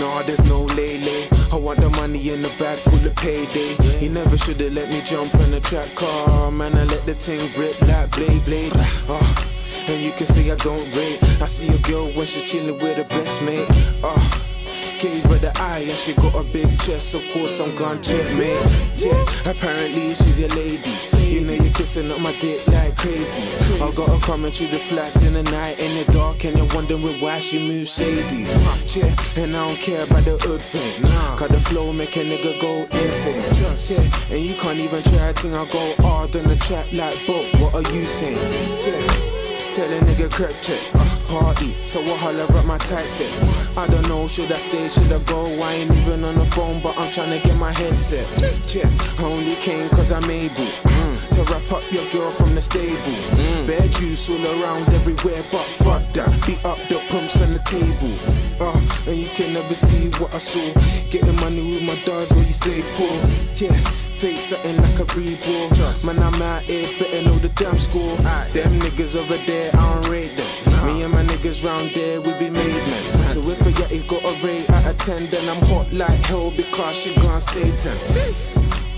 Nah, there's no lele. I want the money in the back, cool the payday. He never should've let me jump in the track car. Man, I let the thing rip like blade blade. Oh, and you can say I don't rate. I see a girl when she chillin' with her best mate. Oh. Gave her the eye and she got a big chest. Of course, I'm gone checkmate. Yeah, apparently she's your lady. You know you're kissing up my dick like crazy. I got her coming through the flats in the night in the dark, and you're wondering why she moves shady. Yeah, and I don't care about the hood thing. Cause the flow make a nigga go insane. Yeah, and you can't even try to think I go hard on the track like, but what are you saying? Yeah. Tell a nigga crap check, uh, party, so I holler up my taxi. I don't know, should I stay, should I go? I ain't even on the phone, but I'm tryna get my headset. Yeah, I only came cause I'm able mm, to wrap up your girl from the stable. Mm. Bear juice all around everywhere, but fuck that. Beat up the pumps on the table. Uh, and you can never see what I saw. Getting money with my dogs while you stay poor. Yeah fake something like a reborn. Man, I'm out here better know the damn score. Them niggas over there, I don't rate them. Round there, we be made man. So if a yachty's got a rate out of 10, then I'm hot like hell because she gone Satan.